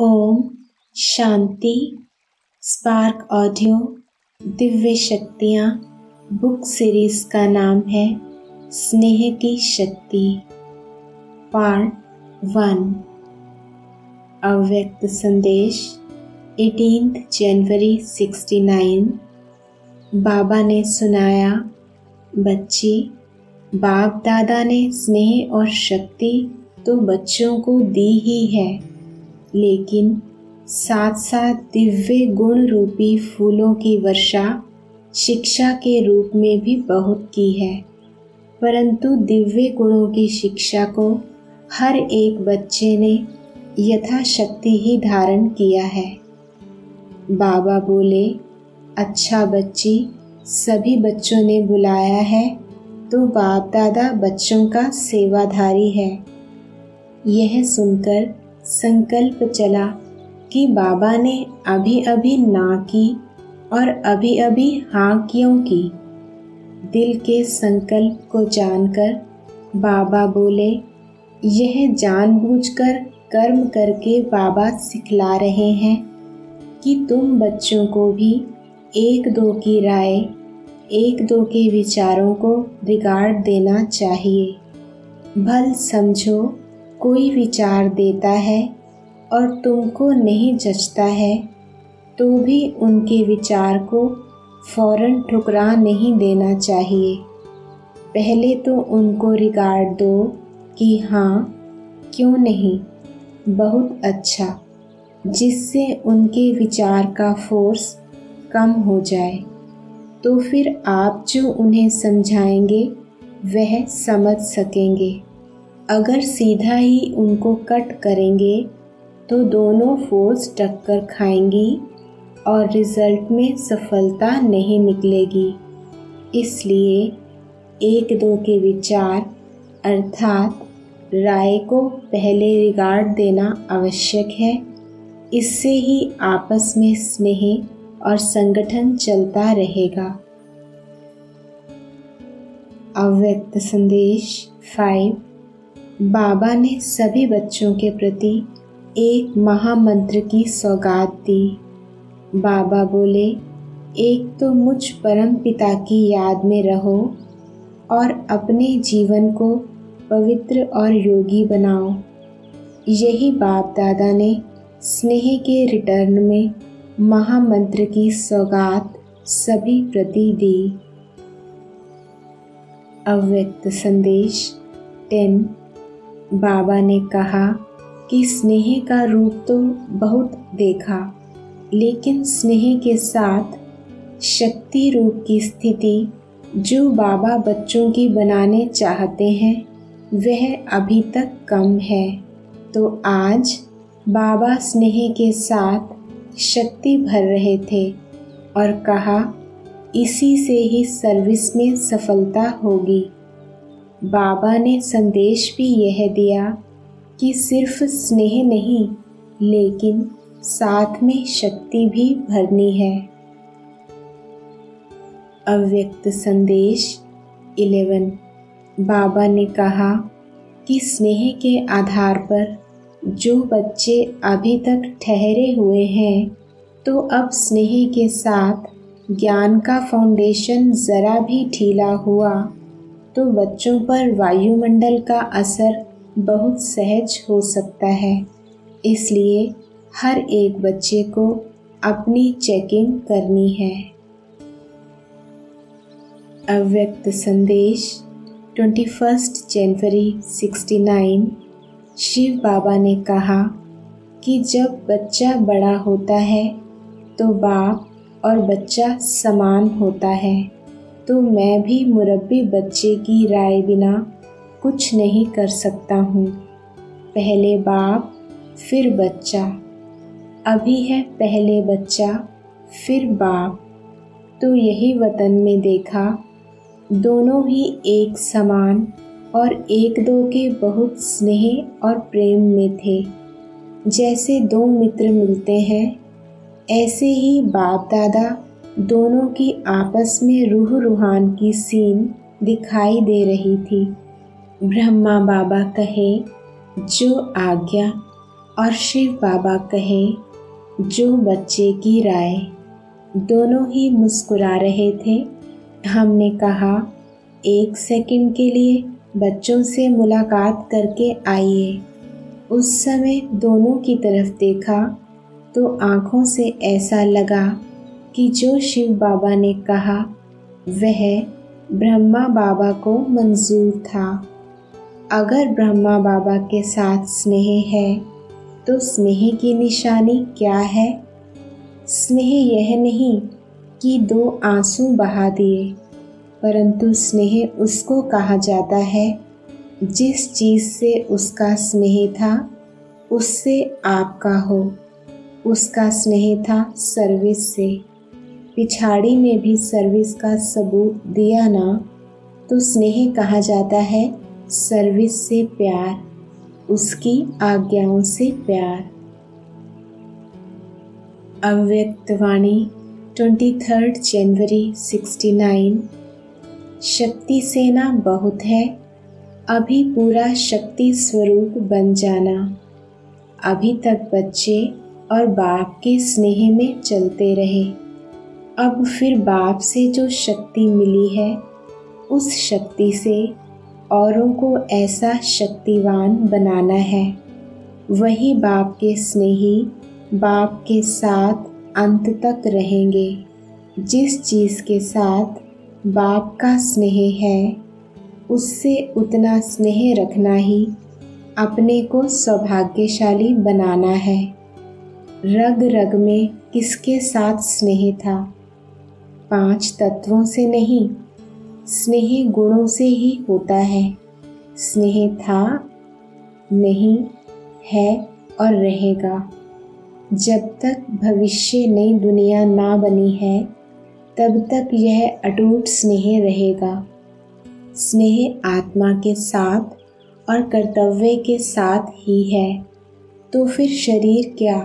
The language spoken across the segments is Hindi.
ओम शांति, स्पार्क ऑडियो, दिव्य शक्तियाँ, बुक सीरीज़ का नाम है स्नेह की शक्ति पार्ट वन अव्यक्त संदेश 18 जनवरी 69 बाबा ने सुनाया, बच्ची, बाप दादा ने स्नेह और शक्ति तो बच्चों को दी ही है। लेकिन साथ साथ दिव्य गुण रूपी फूलों की वर्षा शिक्षा के रूप में भी बहुत की है। परंतु दिव्य गुणों की शिक्षा को हर एक बच्चे ने यथाशक्ति ही धारण किया है। बाबा बोले अच्छा बच्ची, सभी बच्चों ने बुलाया है तो बाप दादा बच्चों का सेवाधारी है। यह सुनकर संकल्प चला कि बाबा ने अभी अभी ना की और अभी अभी हाँ क्यों की। दिल के संकल्प को जानकर बाबा बोले, यह जानबूझकर कर्म करके बाबा सिखला रहे हैं कि तुम बच्चों को भी एक दो की राय, एक दो के विचारों को रिगार्ड देना चाहिए। भल समझो कोई विचार देता है और तुमको नहीं जचता है तो भी उनके विचार को फ़ौरन ठुकरा नहीं देना चाहिए। पहले तो उनको रिगार्ड दो कि हाँ क्यों नहीं? बहुत अच्छा जिससे उनके विचार का फोर्स कम हो जाए। तो फिर आप जो उन्हें समझाएँगे, वह समझ सकेंगे। अगर सीधा ही उनको कट करेंगे तो दोनों फोर्स टक्कर खाएँगी और रिज़ल्ट में सफलता नहीं निकलेगी। इसलिए एक दो के विचार, अर्थात राय को पहले रिगार्ड देना आवश्यक है। इससे ही आपस में स्नेह और संगठन चलता रहेगा। अव्यक्त संदेश फाइव बाबा ने सभी बच्चों के प्रति एक महामंत्र की सौगात दी। बाबा बोले, एक तो मुझ परम पिता की याद में रहो और अपने जीवन को पवित्र और योगी बनाओ। यही बाप दादा ने स्नेह के रिटर्न में महामंत्र की सौगात सभी प्रति दी। अव्यक्त संदेश टेन बाबा ने कहा कि स्नेह का रूप तो बहुत देखा, लेकिन स्नेह के साथ शक्ति रूप की स्थिति जो बाबा बच्चों की बनाने चाहते हैं, वह अभी तक कम है। तो आज बाबा स्नेह के साथ शक्ति भर रहे थे और कहा, इसी से ही सर्विस में सफलता होगी। बाबा ने संदेश भी यह दिया कि सिर्फ़ स्नेह नहीं, लेकिन साथ में शक्ति भी भरनी है। अव्यक्त संदेश 11 बाबा ने कहा कि स्नेह के आधार पर जो बच्चे अभी तक ठहरे हुए हैं तो अब स्नेह के साथ ज्ञान का फाउंडेशन ज़रा भी ढीला हुआ। तो बच्चों पर वायुमंडल का असर बहुत सहज हो सकता है। इसलिए हर एक बच्चे को अपनी चेकिंग करनी है। अव्यक्त संदेश 21 जनवरी 69 शिव बाबा ने कहा कि जब बच्चा बड़ा होता है तो बाप और बच्चा समान होता है। तो मैं भी मुरब्बी बच्चे की राय बिना कुछ नहीं कर सकता हूँ। पहले बाप, फिर बच्चा। अभी है पहले बच्चा, फिर बाप। तो यही वतन में देखा, दोनों ही एक समान और एक दो के बहुत स्नेह और प्रेम में थे। जैसे दो मित्र मिलते हैं, ऐसे ही बाप दादा दोनों की आपस में रूह रूहान की सीन दिखाई दे रही थी। ब्रह्मा बाबा कहे, जो आज्ञा और शिव बाबा कहे, जो बच्चे की राय। दोनों ही मुस्कुरा रहे थे। हमने कहा, एक सेकंड के लिए बच्चों से मुलाकात करके आइए। उस समय दोनों की तरफ़ देखा तो आँखों से ऐसा लगा कि जो शिव बाबा ने कहा, वह ब्रह्मा बाबा को मंजूर था। अगर ब्रह्मा बाबा के साथ स्नेह है तो स्नेह की निशानी क्या है? स्नेह यह नहीं कि दो आँसू बहा दिए, परंतु स्नेह उसको कहा जाता है, जिस चीज़ से उसका स्नेह था, उससे आपका हो। उसका स्नेह था सर्विस से। पिछाड़ी में भी सर्विस का सबूत दिया ना तो स्नेह कहा जाता है, सर्विस से प्यार, उसकी आज्ञाओं से प्यार। अव्यक्तवाणी ट्वेंटी थर्ड जनवरी सिक्सटी नाइन शक्ति सेना बहुत है, अभी पूरा शक्ति स्वरूप बन जाना। अभी तक बच्चे और बाप के स्नेह में चलते रहे। अब फिर बाप से जो शक्ति मिली है, उस शक्ति से औरों को ऐसा शक्तिवान बनाना है। वही बाप के स्नेही, बाप के साथ अंत तक रहेंगे। जिस चीज़ के साथ बाप का स्नेह है, उससे उतना स्नेह रखना ही अपने को सौभाग्यशाली बनाना है। रग रग में किसके साथ स्नेह था? पाँच तत्वों से नहीं, स्नेह गुणों से ही होता है। स्नेह था, नहीं, है और रहेगा। जब तक भविष्य नई दुनिया ना बनी है, तब तक यह अटूट स्नेह रहेगा। स्नेह आत्मा के साथ और कर्तव्य के साथ ही है तो फिर शरीर क्या?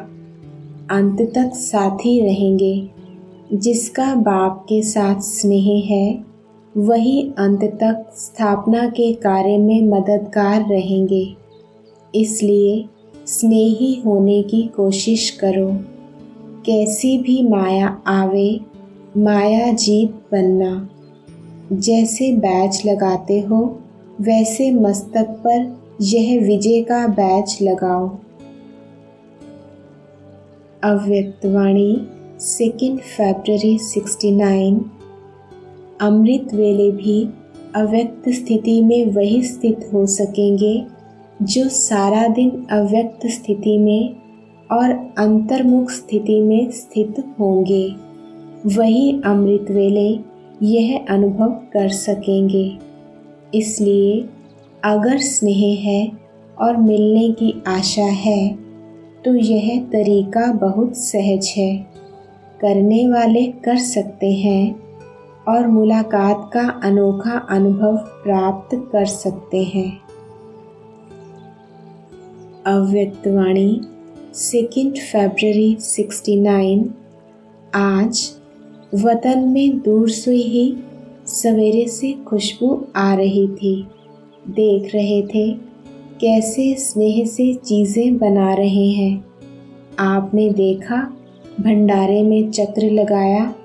अंत तक साथी रहेंगे। जिसका बाप के साथ स्नेह है, वही अंत तक स्थापना के कार्य में मददगार रहेंगे। इसलिए स्नेही होने की कोशिश करो। कैसी भी माया आवे माया जीत बनना। जैसे बैच लगाते हो, वैसे मस्तक पर यह विजय का बैच लगाओ। अव्यक्तवाणी सेकेंड फेब्रवरी 69 अमृत वेले भी अव्यक्त स्थिति में वही स्थित हो सकेंगे, जो सारा दिन अव्यक्त स्थिति में और अंतर्मुख स्थिति में स्थित होंगे। वही अमृत वेले यह अनुभव कर सकेंगे। इसलिए अगर स्नेह है और मिलने की आशा है तो यह तरीका बहुत सहज है। करने वाले कर सकते हैं और मुलाकात का अनोखा अनुभव प्राप्त कर सकते हैं। अव्यक्तवाणी सेकेंड फरवरी 69 आज वतन में दूर से ही सवेरे से खुशबू आ रही थी। देख रहे थे कैसे स्नेह से चीज़ें बना रहे हैं। आपने देखा भंडारे में चक्र लगाया।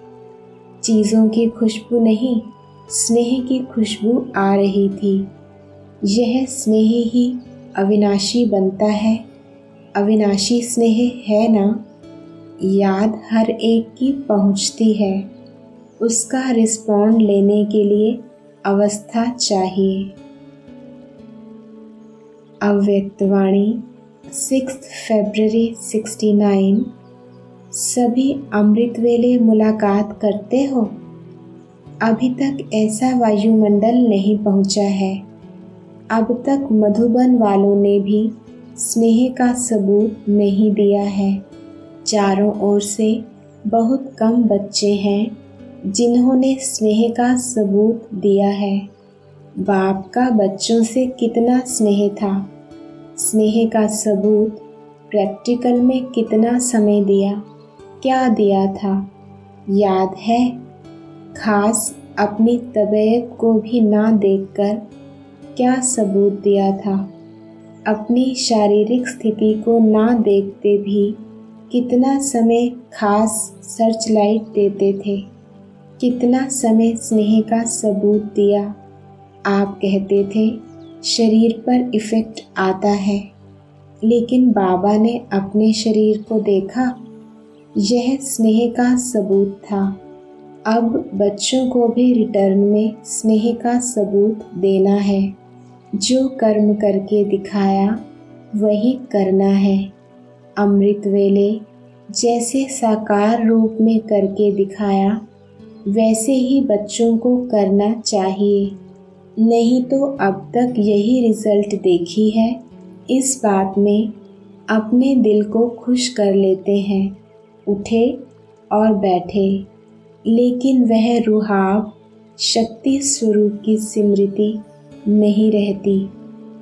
चीज़ों की खुशबू नहीं, स्नेह की खुशबू आ रही थी। यह स्नेह ही अविनाशी बनता है। अविनाशी स्नेह है ना? याद हर एक की पहुँचती है। उसका रिस्पॉन्ड लेने के लिए अवस्था चाहिए। अव्यक्तवाणी सिक्स फेबररी सिक्सटी नाइन। सभी अमृत वेले मुलाकात करते हो? अभी तक ऐसा वायुमंडल नहीं पहुँचा है। अब तक मधुबन वालों ने भी स्नेह का सबूत नहीं दिया है। चारों ओर से बहुत कम बच्चे हैं जिन्होंने स्नेह का सबूत दिया है। बाप का बच्चों से कितना स्नेह था। स्नेह का सबूत प्रैक्टिकल में कितना समय दिया। क्या दिया था? याद है? खास अपनी तबीयत को भी ना देखकर क्या सबूत दिया था? अपनी शारीरिक स्थिति को ना देखते भी कितना समय खास सर्च लाइट देते थे? कितना समय स्नेह का सबूत दिया? आप कहते थे, शरीर पर इफ़ेक्ट आता है, लेकिन बाबा ने अपने शरीर को देखा? यह स्नेह का सबूत था। अब बच्चों को भी रिटर्न में स्नेह का सबूत देना है। जो कर्म करके दिखाया, वही करना है। अमृत वेले जैसे साकार रूप में करके दिखाया, वैसे ही बच्चों को करना चाहिए। नहीं तो अब तक यही रिज़ल्ट देखी है। इस बात में अपने दिल को खुश कर लेते हैं। उठे और बैठे, लेकिन वह रुहाब शक्ति स्वरूप की स्मृति नहीं रहती।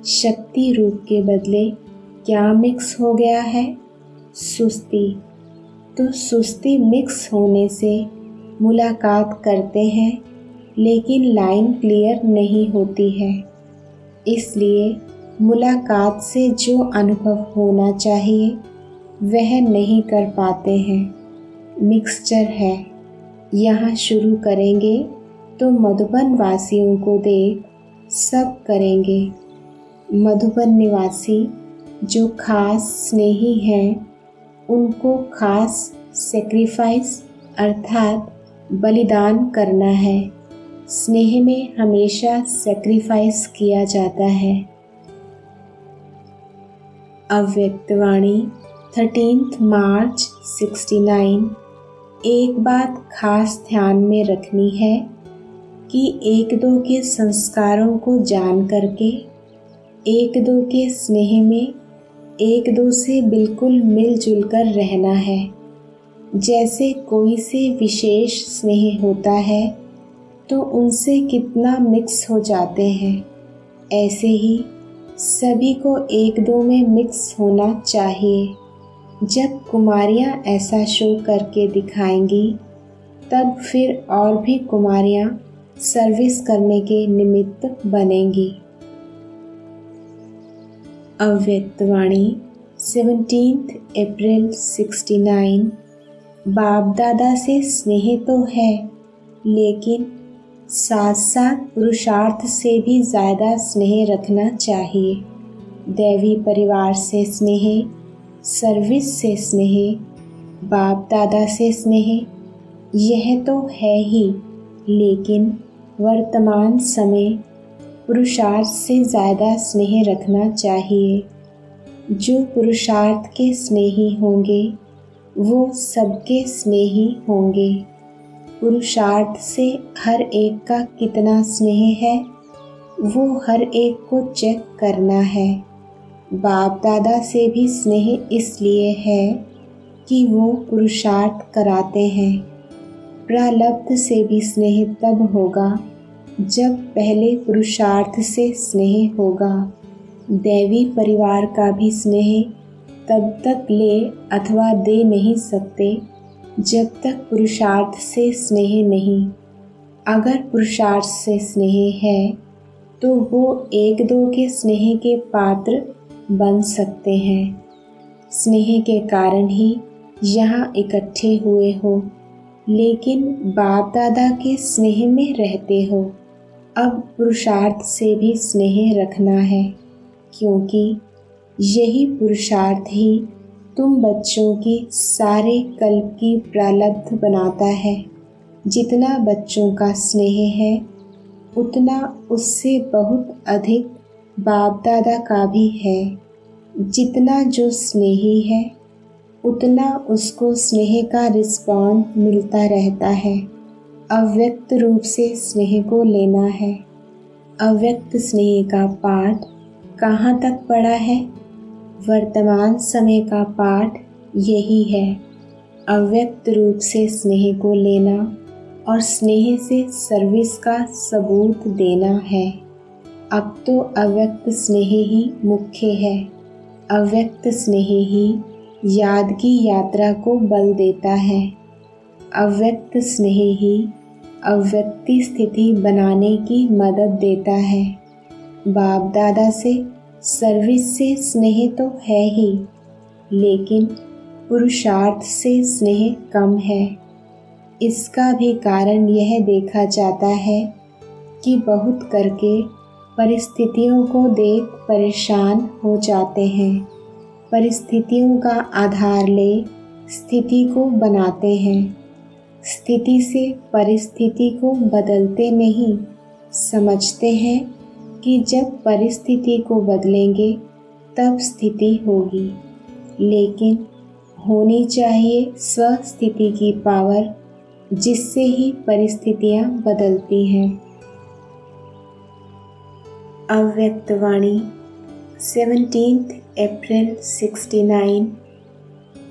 शक्ति रूप के बदले क्या मिक्स हो गया है? सुस्ती। तो सुस्ती मिक्स होने से मुलाकात करते हैं, लेकिन लाइन क्लियर नहीं होती है। इसलिए मुलाकात से जो अनुभव होना चाहिए वह नहीं कर पाते हैं। मिक्सचर है। यहाँ शुरू करेंगे तो मधुबन वासियों को देख सब करेंगे। मधुबन निवासी जो खास स्नेही हैं, उनको खास सेक्रीफाइस अर्थात बलिदान करना है। स्नेह में हमेशा सेक्रीफाइस किया जाता है। अव्यक्तवाणी थर्टींथ मार्च 69 एक बात खास ध्यान में रखनी है कि एक दो के संस्कारों को जान करके, एक दो के स्नेह में, एक दो से बिल्कुल मिलजुल कर रहना है। जैसे कोई से विशेष स्नेह होता है तो उनसे कितना मिक्स हो जाते हैं। ऐसे ही सभी को एक दो में मिक्स होना चाहिए। जब कुमारियाँ ऐसा शो करके दिखाएँगी, तब फिर और भी कुमारियाँ सर्विस करने के निमित्त बनेंगी। अव्यक्तवाणी सेवनटीन्थ अप्रैल 69 बाप दादा से स्नेह तो है, लेकिन साथ साथ पुरुषार्थ से भी ज़्यादा स्नेह रखना चाहिए। दैवी परिवार से स्नेह सर्विस से स्नेह, बाप दादा से स्नेह, यह तो है ही, लेकिन वर्तमान समय पुरुषार्थ से ज़्यादा स्नेह रखना चाहिए। जो पुरुषार्थ के स्नेही होंगे, वो सबके स्नेही होंगे। पुरुषार्थ से हर एक का कितना स्नेह है, वो हर एक को चेक करना है। बाप दादा से भी स्नेह इसलिए है कि वो पुरुषार्थ कराते हैं। प्रालब्ध से भी स्नेह तब होगा जब पहले पुरुषार्थ से स्नेह होगा। दैवी परिवार का भी स्नेह तब तक ले अथवा दे नहीं सकते जब तक पुरुषार्थ से स्नेह नहीं। अगर पुरुषार्थ से स्नेह है तो वो एक दो के स्नेह के पात्र बन सकते हैं। स्नेह के कारण ही यहाँ इकट्ठे हुए हो, लेकिन बाप दादा के स्नेह में रहते हो। अब पुरुषार्थ से भी स्नेह रखना है, क्योंकि यही पुरुषार्थ ही तुम बच्चों की सारे कल्प की प्रालब्ध बनाता है। जितना बच्चों का स्नेह है, उतना उससे बहुत अधिक बाप दादा का भी है। जितना जो स्नेही है, उतना उसको स्नेह का रिस्पॉन्ड मिलता रहता है। अव्यक्त रूप से स्नेह को लेना है। अव्यक्त स्नेह का पाठ कहाँ तक पड़ा है? वर्तमान समय का पाठ यही है। अव्यक्त रूप से स्नेह को लेना और स्नेह से सर्विस का सबूत देना है। अब तो अव्यक्त स्नेह ही मुख्य है। अव्यक्त स्नेह ही याद की यात्रा को बल देता है। अव्यक्त स्नेह ही अव्यक्ति स्थिति बनाने की मदद देता है। बाप दादा से, सर्विस से स्नेह तो है ही, लेकिन पुरुषार्थ से स्नेह कम है। इसका भी कारण यह देखा जाता है कि बहुत करके परिस्थितियों को देख परेशान हो जाते हैं। परिस्थितियों का आधार ले स्थिति को बनाते हैं। स्थिति से परिस्थिति को बदलते नहीं। समझते हैं कि जब परिस्थिति को बदलेंगे, तब स्थिति होगी। लेकिन होनी चाहिए स्वस्थिति की पावर, जिससे ही परिस्थितियाँ बदलती हैं। अव्यक्तवाणी सेवनटीन्थ अप्रैल सिक्सटी नाइन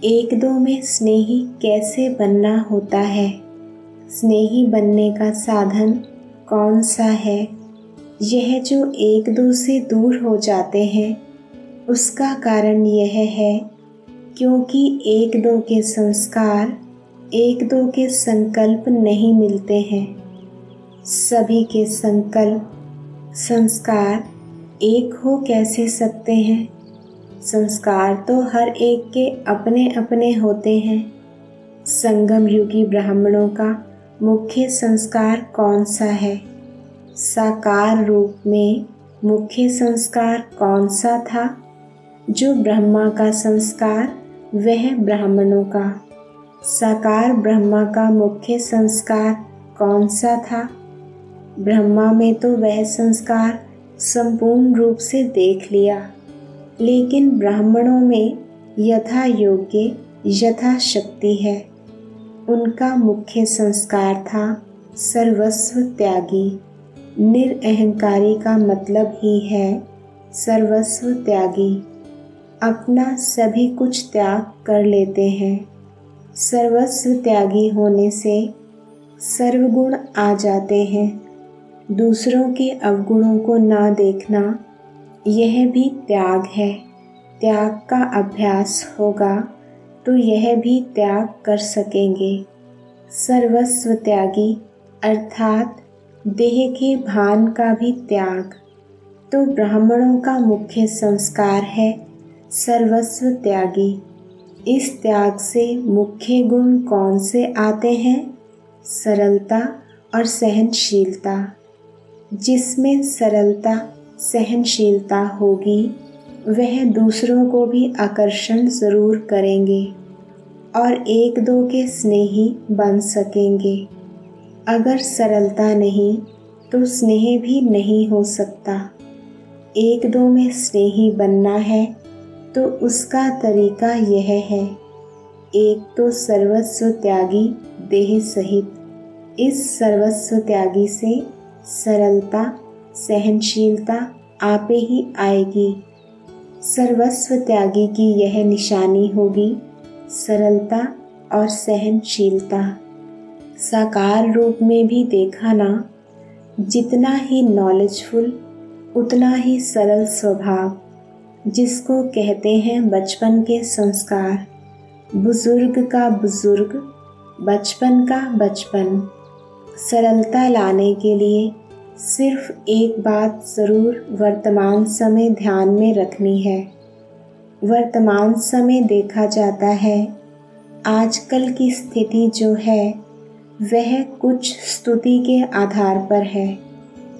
एक दो में स्नेही कैसे बनना होता है? स्नेही बनने का साधन कौन सा है? यह जो एक दो से दूर हो जाते हैं, उसका कारण यह है, क्योंकि एक दो के संस्कार, एक दो के संकल्प नहीं मिलते हैं। सभी के संकल्प संस्कार एक हो कैसे सकते हैं? संस्कार तो हर एक के अपने अपने होते हैं। संगम युगी ब्राह्मणों का मुख्य संस्कार कौन सा है? साकार रूप में मुख्य संस्कार कौन सा था? जो ब्रह्मा का संस्कार, वह ब्राह्मणों का। साकार ब्रह्मा का मुख्य संस्कार कौन सा था? ब्रह्मा में तो वह संस्कार संपूर्ण रूप से देख लिया, लेकिन ब्राह्मणों में यथा योग्य, यथा शक्ति है। उनका मुख्य संस्कार था सर्वस्व त्यागी। निरअहकारी का मतलब ही है सर्वस्व त्यागी। अपना सभी कुछ त्याग कर लेते हैं। सर्वस्व त्यागी होने से सर्वगुण आ जाते हैं। दूसरों के अवगुणों को ना देखना, यह भी त्याग है। त्याग का अभ्यास होगा तो यह भी त्याग कर सकेंगे। सर्वस्व त्यागी, अर्थात देह के भान का भी त्याग। तो ब्राह्मणों का मुख्य संस्कार है सर्वस्व त्यागी। इस त्याग से मुख्य गुण कौन से आते हैं? सरलता और सहनशीलता। जिसमें सरलता, सहनशीलता होगी, वह दूसरों को भी आकर्षण ज़रूर करेंगे और एक दो के स्नेही बन सकेंगे। अगर सरलता नहीं तो स्नेह भी नहीं हो सकता। एक दो में स्नेही बनना है तो उसका तरीका यह है। एक तो सर्वस्व त्यागी देह सहित। इस सर्वस्व त्यागी से सरलता, सहनशीलता आपे ही आएगी। सर्वस्व त्यागी की यह निशानी होगी सरलता और सहनशीलता। साकार रूप में भी देखा ना, जितना ही नॉलेजफुल उतना ही सरल स्वभाव, जिसको कहते हैं बचपन के संस्कार। बुज़ुर्ग का बुज़ुर्ग, बचपन का बचपन। सरलता लाने के लिए सिर्फ़ एक बात ज़रूर वर्तमान समय ध्यान में रखनी है। वर्तमान समय देखा जाता है। आजकल की स्थिति जो है, वह कुछ स्तुति के आधार पर है।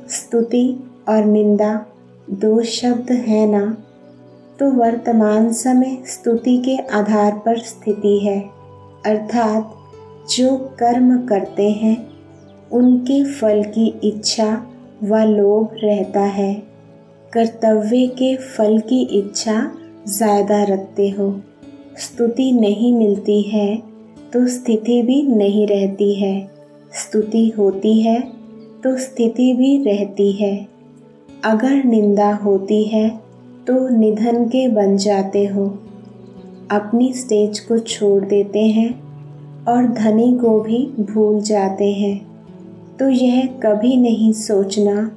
स्तुति और निंदा दो शब्द है ना? तो वर्तमान समय स्तुति के आधार पर स्थिति है। अर्थात जो कर्म करते हैं उनके फल की इच्छा व लोभ रहता है। कर्तव्य के फल की इच्छा ज़्यादा रखते हो। स्तुति नहीं मिलती है तो स्थिति भी नहीं रहती है। स्तुति होती है तो स्थिति भी रहती है। अगर निंदा होती है तो निधन के बन जाते हो। अपनी स्टेज को छोड़ देते हैं और धनी को भी भूल जाते हैं। तो यह कभी नहीं सोचना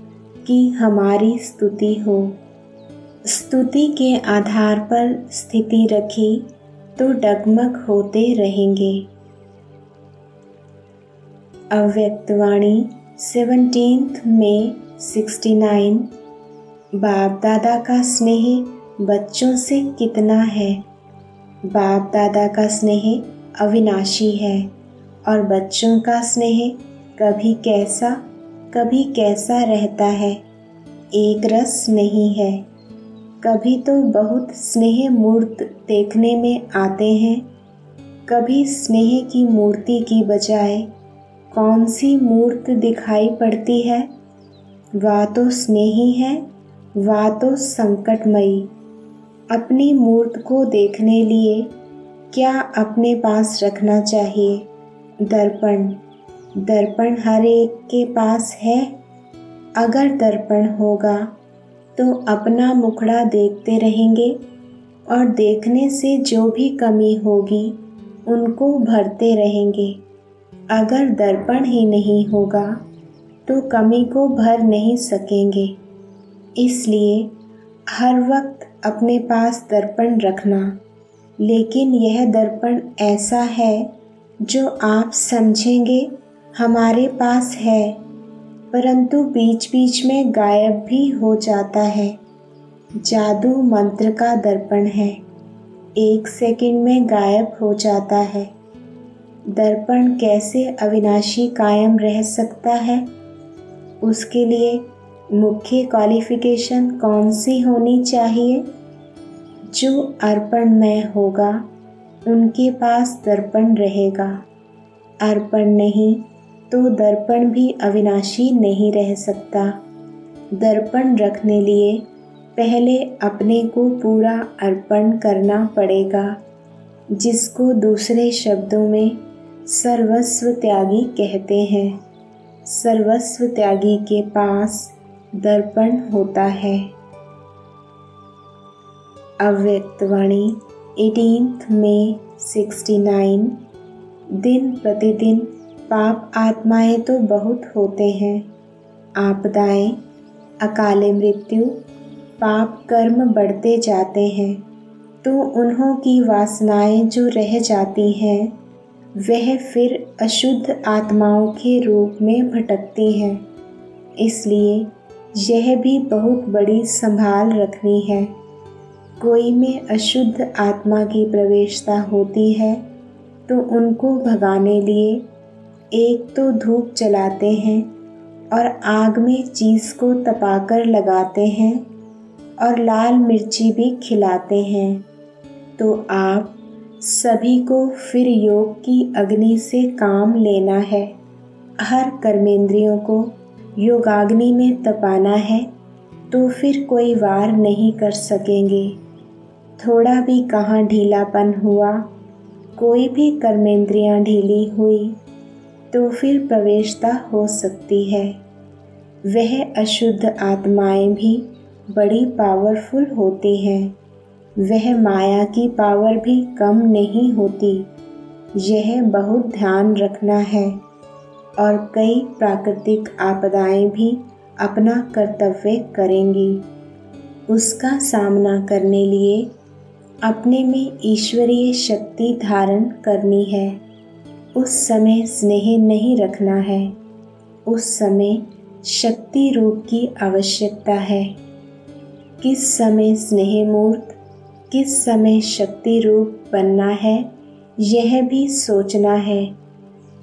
कि हमारी स्तुति हो। स्तुति के आधार पर स्थिति रखी तो डगमग होते रहेंगे। अव्यक्तवाणी सेवनटीन्थ में सिक्सटी नाइन। बाप दादा का स्नेह बच्चों से कितना है? बाप दादा का स्नेह अविनाशी है और बच्चों का स्नेह कभी कैसा कभी कैसा रहता है, एक रस नहीं है। कभी तो बहुत स्नेह मूर्त देखने में आते हैं, कभी स्नेह की मूर्ति की बजाय कौन सी मूर्त दिखाई पड़ती है? वह तो स्नेही है, वह तो संकटमयी। अपनी मूर्त को देखने लिए क्या अपने पास रखना चाहिए? दर्पण दर्पण हर एक के पास है। अगर दर्पण होगा तो अपना मुखड़ा देखते रहेंगे और देखने से जो भी कमी होगी, उनको भरते रहेंगे। अगर दर्पण ही नहीं होगा तो कमी को भर नहीं सकेंगे। इसलिए हर वक्त अपने पास दर्पण रखना। लेकिन यह दर्पण ऐसा है, जो आप समझेंगे हमारे पास है, परंतु बीच बीच में गायब भी हो जाता है। जादू मंत्र का दर्पण है। एक सेकंड में गायब हो जाता है। दर्पण कैसे अविनाशी कायम रह सकता है? उसके लिए मुख्य क्वालिफिकेशन कौन सी होनी चाहिए? जो अर्पण में होगा, उनके पास दर्पण रहेगा। अर्पण नहीं तो दर्पण भी अविनाशी नहीं रह सकता। दर्पण रखने लिए पहले अपने को पूरा अर्पण करना पड़ेगा, जिसको दूसरे शब्दों में सर्वस्व त्यागी कहते हैं। सर्वस्व त्यागी के पास दर्पण होता है। अव्यक्तवाणी एटीनथ सिक्सटी नाइन दिन प्रतिदिन पाप आत्माएँ तो बहुत होते हैं। आपदाएँ, अकाले मृत्यु, पाप कर्म बढ़ते जाते हैं। तो उन्हों की वासनाएँ जो रह जाती हैं, वह फिर अशुद्ध आत्माओं के रूप में भटकती हैं। इसलिए यह भी बहुत बड़ी संभाल रखनी है। कोई में अशुद्ध आत्मा की प्रवेशता होती है तो उनको भगाने लिए एक तो धूप जलाते हैं और आग में चीज़ को तपाकर लगाते हैं और लाल मिर्ची भी खिलाते हैं। तो आप सभी को फिर योग की अग्नि से काम लेना है। हर कर्मेंद्रियों को योगाग्नि में तपाना है तो फिर कोई वार नहीं कर सकेंगे। थोड़ा भी कहाँ ढीलापन हुआ, कोई भी कर्मेंद्रियाँ ढीली हुई तो फिर प्रवेशता हो सकती है। वह अशुद्ध आत्माएँ भी बड़ी पावरफुल होती हैं। वह माया की पावर भी कम नहीं होती। यह बहुत ध्यान रखना है और कई प्राकृतिक आपदाएँ भी अपना कर्तव्य करेंगी। उसका सामना करने लिए अपने में ईश्वरीय शक्ति धारण करनी है। उस समय स्नेह नहीं रखना है। उस समय शक्ति रूप की आवश्यकता है। किस समय स्नेह मूर्त, किस समय शक्ति रूप बनना है, यह भी सोचना है।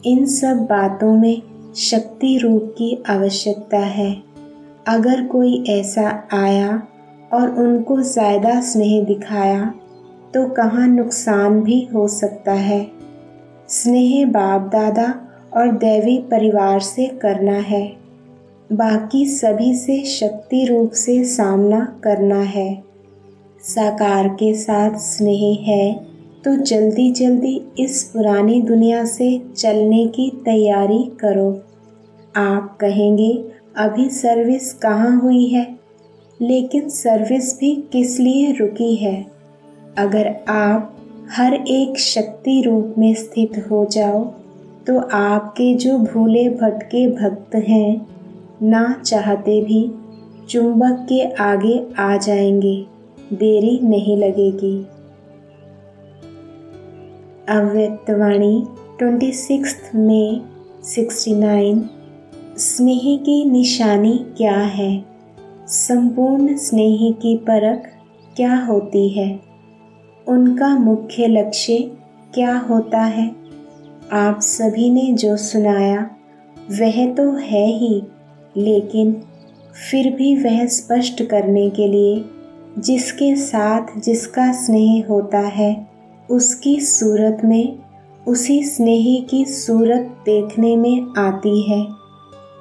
इन सब बातों में शक्ति रूप की आवश्यकता है। अगर कोई ऐसा आया और उनको ज़्यादा स्नेह दिखाया तो कहाँ नुकसान भी हो सकता है। स्नेह बाप दादा और दैवी परिवार से करना है। बाकी सभी से शक्ति रूप से सामना करना है। साकार के साथ स्नेह है तो जल्दी जल्दी इस पुरानी दुनिया से चलने की तैयारी करो। आप कहेंगे, अभी सर्विस कहाँ हुई है? लेकिन सर्विस भी किस लिए रुकी है? अगर आप हर एक शक्ति रूप में स्थित हो जाओ तो आपके जो भूले भटके भक्त हैं, ना चाहते भी चुंबक के आगे आ जाएँगे, देरी नहीं लगेगी। अव्यक्तवाणी ट्वेंटी सिक्स में, सिक्सटी नाइन, स्नेह की निशानी क्या है? संपूर्ण स्नेही की परख क्या होती है? उनका मुख्य लक्ष्य क्या होता है? आप सभी ने जो सुनाया, वह तो है ही, लेकिन फिर भी वह स्पष्ट करने के लिए, जिसके साथ जिसका स्नेह होता है, उसकी सूरत में, उसी स्नेही की सूरत देखने में आती है।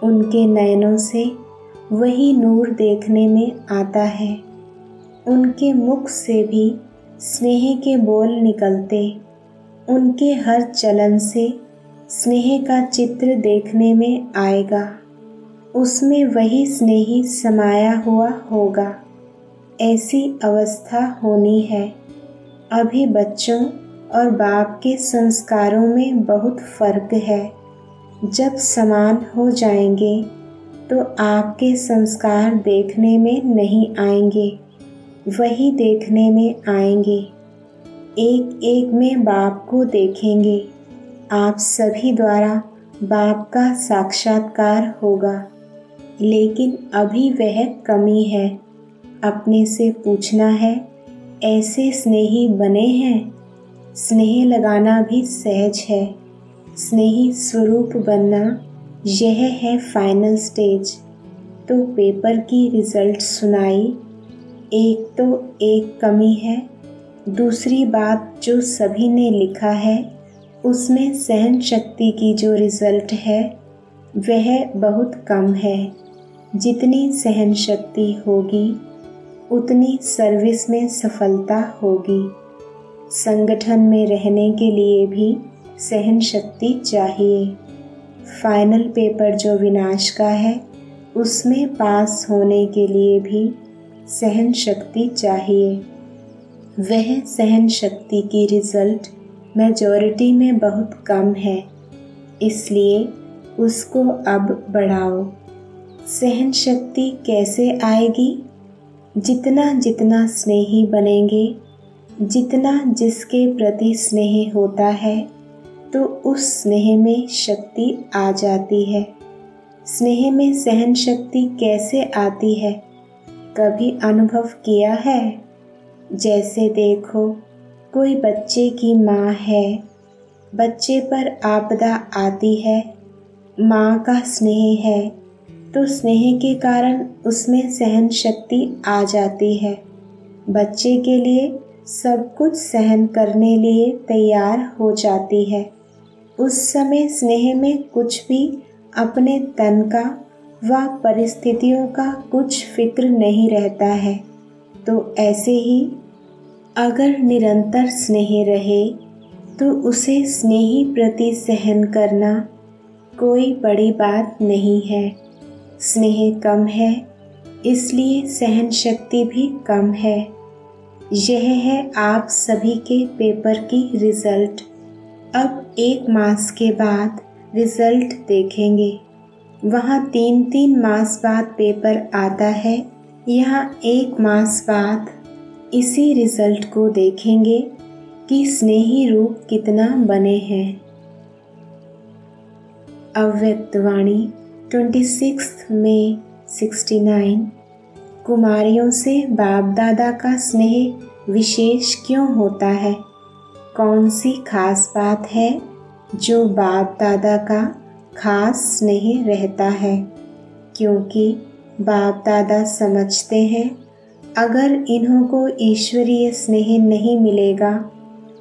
उनके नयनों से, वही नूर देखने में आता है। उनके मुख से भी स्नेह के बोल निकलते उनके हर चलन से स्नेह का चित्र देखने में आएगा। उसमें वही स्नेही समाया हुआ होगा। ऐसी अवस्था होनी है। अभी बच्चों और बाप के संस्कारों में बहुत फ़र्क है। जब समान हो जाएँगे तो आपके संस्कार देखने में नहीं आएँगे। वही देखने में आएँगे। एक एक में बाप को देखेंगे। आप सभी द्वारा बाप का साक्षात्कार होगा। लेकिन अभी वह कमी है। अपने से पूछना है, ऐसे स्नेही बने हैं? स्नेह लगाना भी सहज है। स्नेही स्वरूप बनना यह है फाइनल स्टेज तो पेपर की रिज़ल्ट सुनाई। एक तो एक कमी है। दूसरी बात जो सभी ने लिखा है, उसमें सहन शक्ति की जो रिज़ल्ट है, वह बहुत कम है। जितनी सहन शक्ति होगी, उतनी सर्विस में सफलता होगी। संगठन में रहने के लिए भी सहन शक्ति चाहिए। फाइनल पेपर जो विनाश का है, उसमें पास होने के लिए भी सहन शक्ति चाहिए। वह सहन शक्ति की रिज़ल्ट मेजॉरिटी में बहुत कम है, इसलिए उसको अब बढ़ाओ। सहन शक्ति कैसे आएगी? जितना जितना स्नेही बनेंगे, जितना जिसके प्रति स्नेह होता है तो उस स्नेह में शक्ति आ जाती है। स्नेह में सहन शक्ति कैसे आती है? कभी अनुभव किया है? जैसे देखो, कोई बच्चे की माँ है। बच्चे पर आपदा आती है। माँ का स्नेह है। तो स्नेह के कारण उसमें सहन शक्ति आ जाती है। बच्चे के लिए सब कुछ सहन करने लिए तैयार हो जाती है। उस समय स्नेह में कुछ भी अपने तन का व परिस्थितियों का कुछ फ़िक्र नहीं रहता है। तो ऐसे ही, अगर निरंतर स्नेह रहे तो उसे स्नेही प्रति सहन करना कोई बड़ी बात नहीं है। स्नेह कम है, इसलिए सहन शक्ति भी कम है। यह है आप सभी के पेपर की रिज़ल्ट। अब एक मास के बाद रिज़ल्ट देखेंगे। वहाँ तीन तीन मास बाद पेपर आता है। यहाँ एक मास बाद इसी रिज़ल्ट को देखेंगे कि स्नेही रूप कितना बने हैं। अव्यक्तवाणी ट्वेंटी सिक्स मई सिक्सटी नाइन। कुमारियों से बाप दादा का स्नेह विशेष क्यों होता है? कौन सी खास बात है जो बाप दादा का खास स्नेह रहता है, क्योंकि बाप दादा समझते हैं, अगर इन्हों को ईश्वरीय स्नेह नहीं मिलेगा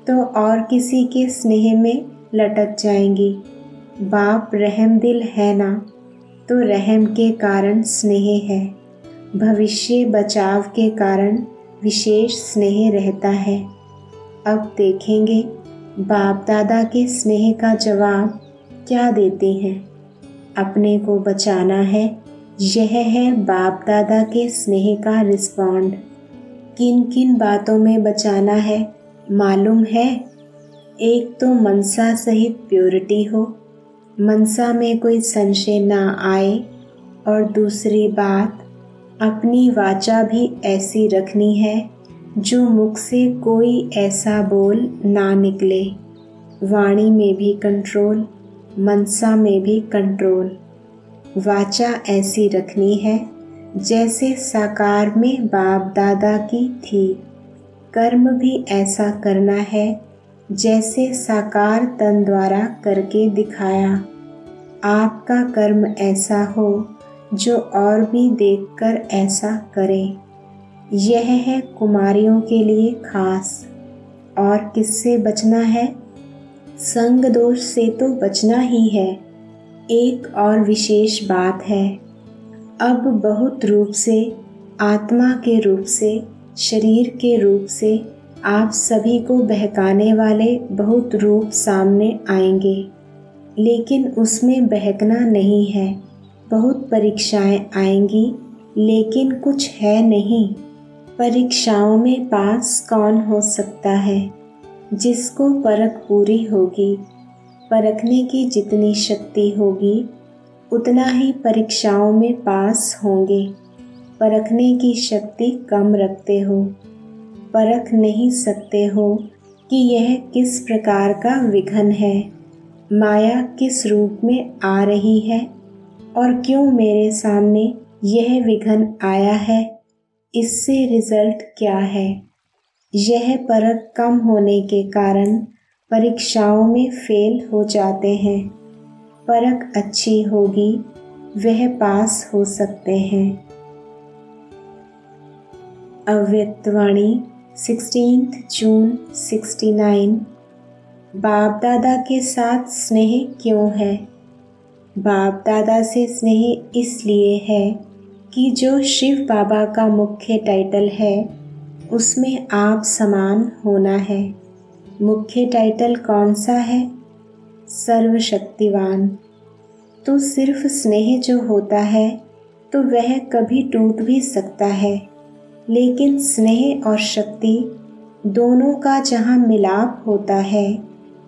तो और किसी के स्नेह में लटक जाएँगी। बाप रहम दिल है ना तो रहम के कारण स्नेह है, भविष्य बचाव के कारण विशेष स्नेह रहता है। अब देखेंगे बाप दादा के स्नेह का जवाब। क्या देते हैं? अपने को बचाना है। यह है बाप दादा के स्नेह का रिस्पॉन्ड। किन किन बातों में बचाना है? मालूम है? एक तो मनसा सहित प्योरिटी हो। मनसा में कोई संशय ना आए। और दूसरी बात, अपनी वाचा भी ऐसी रखनी है, जो मुख से कोई ऐसा बोल ना निकले। वाणी में भी कंट्रोल मनसा में भी कंट्रोल वाचा ऐसी रखनी है, जैसे साकार में बाप दादा की थी। कर्म भी ऐसा करना है, जैसे साकार तन द्वारा करके दिखाया। आपका कर्म ऐसा हो, जो और भी देखकर ऐसा करे। यह है कुमारियों के लिए खास। और किससे बचना है? संग दोष से तो बचना ही है। एक और विशेष बात है। अब बहुत रूप से, आत्मा के रूप से, शरीर के रूप से आप सभी को बहकाने वाले बहुत रूप सामने आएँगे। लेकिन उसमें बहकना नहीं है। बहुत परीक्षाएँ आएँगी, लेकिन कुछ है नहीं। परीक्षाओं में पास कौन हो सकता है? जिसको परख पूरी होगी, परखने की जितनी शक्ति होगी, उतना ही परीक्षाओं में पास होंगे। परखने की शक्ति कम रखते हो, परख नहीं सकते हो कि यह किस प्रकार का विघन है, माया किस रूप में आ रही है, और क्यों मेरे सामने यह विघन आया है, इससे रिज़ल्ट क्या है। यह परख कम होने के कारण परीक्षाओं में फेल हो जाते हैं। परख अच्छी होगी, वह पास हो सकते हैं। अव्यक्तवाणी सिक्सटीन जून सिक्सटी नाइन बाप दादा के साथ स्नेह क्यों है? बाप दादा से स्नेह इसलिए है कि जो शिव बाबा का मुख्य टाइटल है उसमें आप समान होना है। मुख्य टाइटल कौन सा है? सर्वशक्तिवान। तो सिर्फ़ स्नेह जो होता है तो वह कभी टूट भी सकता है। लेकिन स्नेह और शक्ति दोनों का जहाँ मिलाप होता है,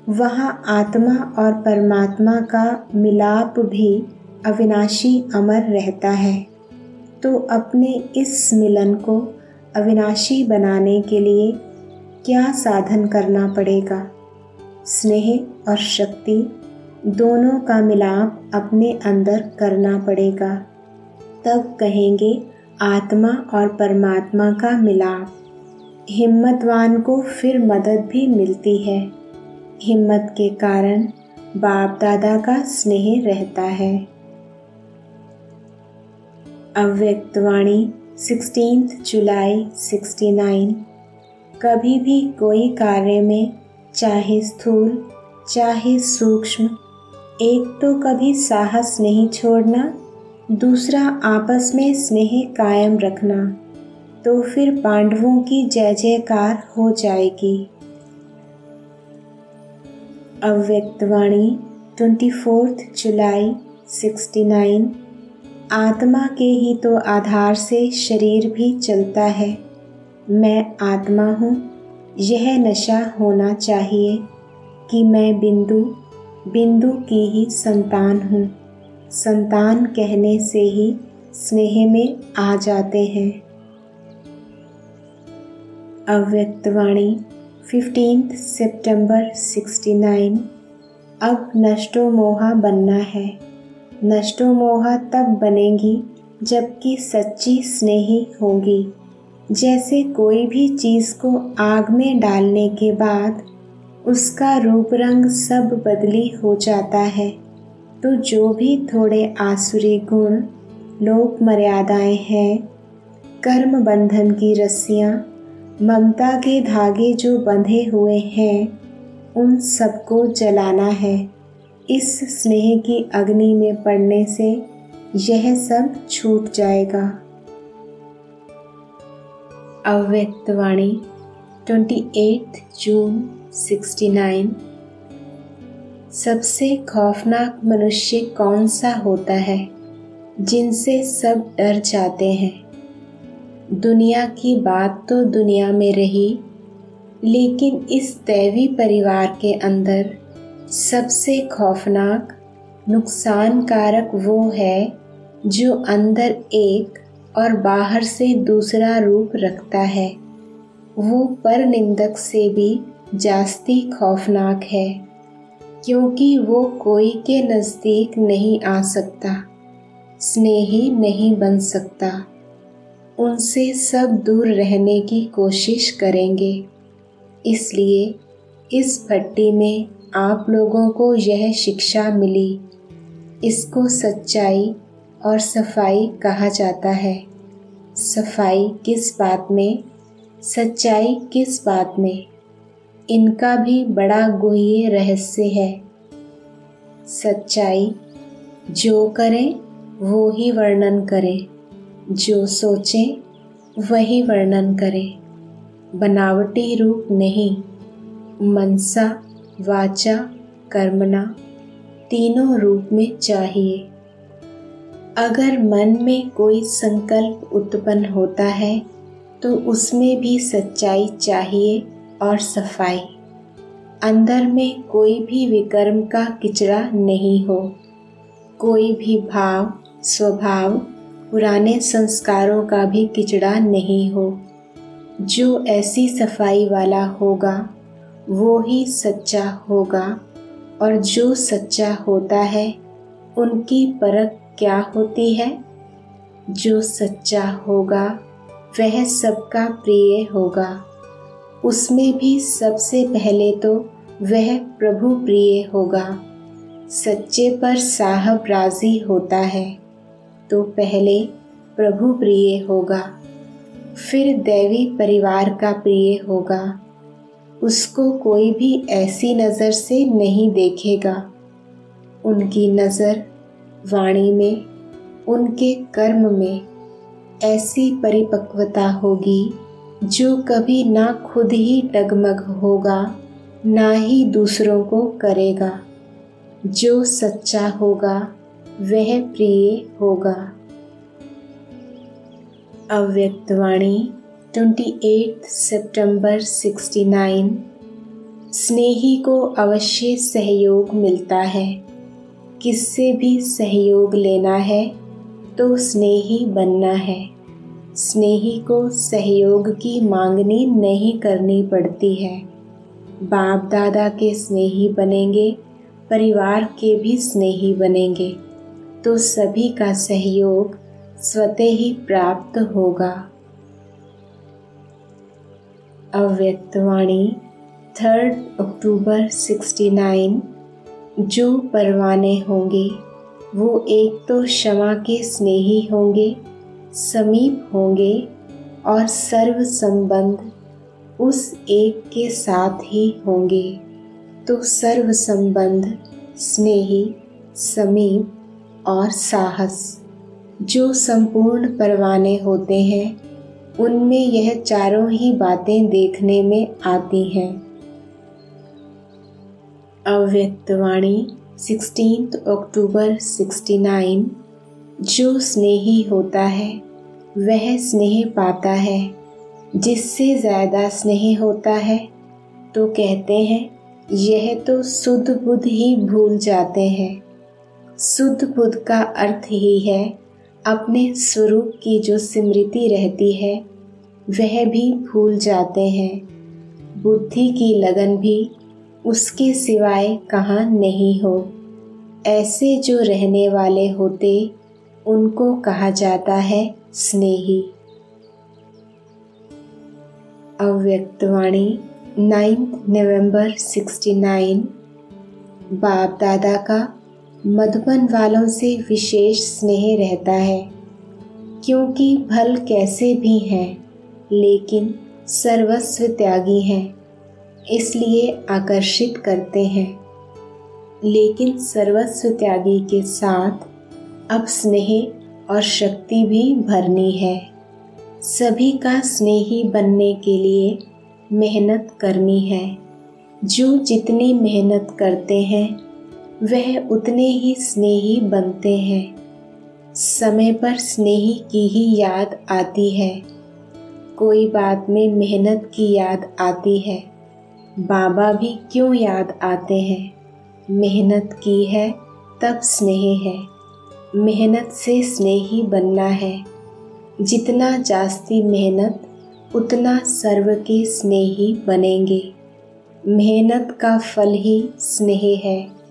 वहाँ आत्मा और परमात्मा का मिलाप भी अविनाशी अमर रहता है। तो अपने इस मिलन को अविनाशी बनाने के लिए क्या साधन करना पड़ेगा? स्नेह और शक्ति दोनों का मिलाप अपने अंदर करना पड़ेगा। तब कहेंगे, आत्मा और परमात्मा का मिलाप। हिम्मतवान को फिर मदद भी मिलती है। हिम्मत के कारण बाप दादा का स्नेह रहता है। अव्यक्तवाणी सिक्सटीन जुलाई 69 कभी भी कोई कार्य में, चाहे स्थूल, चाहे सूक्ष्म, एक तो कभी साहस नहीं छोड़ना, दूसरा आपस में स्नेह कायम रखना तो फिर पांडवों की जय जयकार हो जाएगी। अव्यक्तवाणी ट्वेंटी फोर्थ जुलाई सिक्सटी नाइन। आत्मा के ही तो आधार से शरीर भी चलता है। मैं आत्मा हूँ। यह नशा होना चाहिए कि मैं बिंदु बिंदु की ही संतान हूँ। संतान कहने से ही स्नेह में आ जाते हैं। अव्यक्तवाणी फिफ्टीन सितंबर 69 अब नष्टो मोहा बनना है। नष्टो मोहा तब बनेगी, जबकि सच्ची स्नेही होगी। जैसे कोई भी चीज़ को आग में डालने के बाद उसका रूप रंग सब बदली हो जाता है तो जो भी थोड़े आसुरी गुण, लोक मर्यादाएँ हैं, कर्म बंधन की रस्सियाँ, ममता के धागे जो बंधे हुए हैं, उन सबको जलाना है। इस स्नेह की अग्नि में पड़ने से यह सब छूट जाएगा। अव्यक्तवाणी 28 जून 69 सबसे खौफनाक मनुष्य कौन सा होता है, जिनसे सब डर जाते हैं? दुनिया की बात तो दुनिया में रही, लेकिन इस दैवी परिवार के अंदर सबसे खौफनाक नुकसान कारक वो है, जो अंदर एक और बाहर से दूसरा रूप रखता है। वो पर निंदक से भी जास्ती खौफनाक है, क्योंकि वो कोई के नज़दीक नहीं आ सकता, स्नेही नहीं बन सकता। उनसे सब दूर रहने की कोशिश करेंगे, इसलिए इस भट्टी में आप लोगों को यह शिक्षा मिली। इसको सच्चाई और सफ़ाई कहा जाता है। सफ़ाई किस बात में? सच्चाई किस बात में? इनका भी बड़ा गुह्य रहस्य है। सच्चाई जो करें, वो ही वर्णन करें। जो सोचें, वही वर्णन करें। बनावटी रूप नहीं, मनसा वाचा कर्मना तीनों रूप में चाहिए। अगर मन में कोई संकल्प उत्पन्न होता है तो उसमें भी सच्चाई चाहिए और सफ़ाई। अंदर में कोई भी विकर्म का किचड़ा नहीं हो। कोई भी भाव, स्वभाव, पुराने संस्कारों का भी किचड़ा नहीं हो। जो ऐसी सफ़ाई वाला होगा वो ही सच्चा होगा और जो सच्चा होता है, उनकी परख क्या होती है? जो सच्चा होगा, वह सबका प्रिय होगा। उसमें भी सबसे पहले तो वह प्रभु प्रिय होगा। सच्चे पर साहब राज़ी होता है तो पहले प्रभु प्रिय होगा। फिर दैवी परिवार का प्रिय होगा। उसको कोई भी ऐसी नज़र से नहीं देखेगा। उनकी नज़र वाणी में, उनके कर्म में ऐसी परिपक्वता होगी, जो कभी ना खुद ही डगमग होगा, ना ही दूसरों को करेगा। जो सच्चा होगा, वह प्रिय होगा। अव्यक्तवाणी 28 सितंबर 69 स्नेही को अवश्य सहयोग मिलता है। किससे भी सहयोग लेना है तो स्नेही बनना है। स्नेही को सहयोग की मांगनी नहीं करनी पड़ती है। बाप दादा के स्नेही बनेंगे, परिवार के भी स्नेही बनेंगे तो सभी का सहयोग स्वतः ही प्राप्त होगा। अव्यक्तवाणी थर्ड अक्टूबर 69 जो परवाने होंगे, वो एक तो क्षमा के स्नेही होंगे, समीप होंगे, और सर्व संबंध उस एक के साथ ही होंगे। तो सर्व संबंध स्नेही, समीप, और साहस, जो संपूर्ण परवाने होते हैं उनमें यह चारों ही बातें देखने में आती हैं। अव्यक्तवाणी सिक्सटीन अक्टूबर 69 जो स्नेही होता है, वह स्नेह पाता है। जिससे ज़्यादा स्नेह होता है तो कहते हैं, यह तो शुद्ध बुद्ध ही भूल जाते हैं। शुद्ध बुद्ध का अर्थ ही है अपने स्वरूप की जो स्मृति रहती है, वह भी भूल जाते हैं। बुद्धि की लगन भी उसके सिवाय कहाँ नहीं हो। ऐसे जो रहने वाले होते, उनको कहा जाता है स्नेही। अव्यक्तवाणी नाइन्थ नवंबर 69 बाप दादा का मधुबन वालों से विशेष स्नेह रहता है, क्योंकि भल कैसे भी हैं, लेकिन सर्वस्व त्यागी हैं, इसलिए आकर्षित करते हैं। लेकिन सर्वस्व त्यागी के साथ अब स्नेह और शक्ति भी भरनी है। सभी का स्नेही बनने के लिए मेहनत करनी है। जो जितनी मेहनत करते हैं वह उतने ही स्नेही बनते हैं। समय पर स्नेही की ही याद आती है। कोई बात में मेहनत की याद आती है। बाबा भी क्यों याद आते हैं? मेहनत की है तब स्नेह है। मेहनत से स्नेही बनना है। जितना जास्ती मेहनत, उतना सर्व के स्नेही बनेंगे। मेहनत का फल ही स्नेह है।